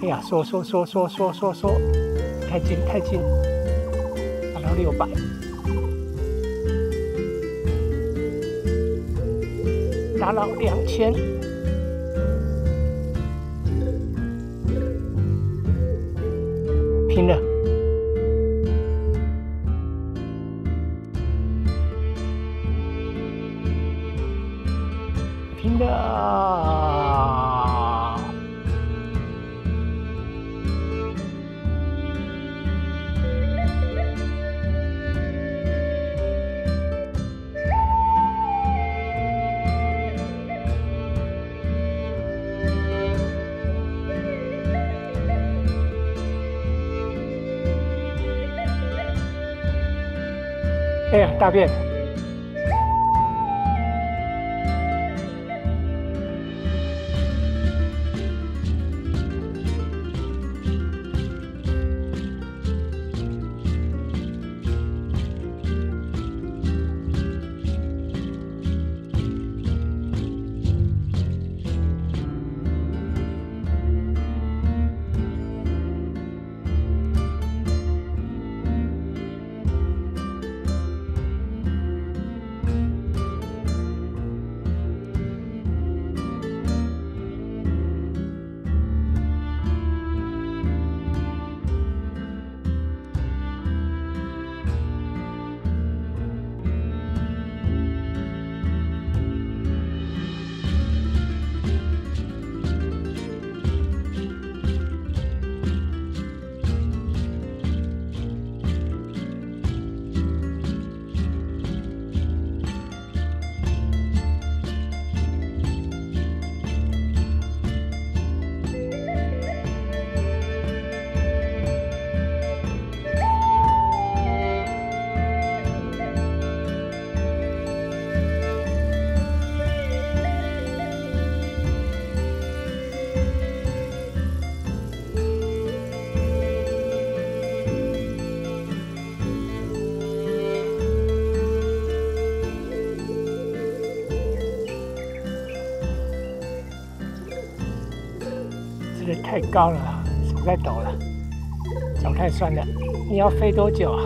哎呀，缩缩缩缩缩缩缩，太近太近，达到六百，达到两千，拼了！拼了！哎呀，太高了，手太抖了，脚太酸了。你要飞多久啊？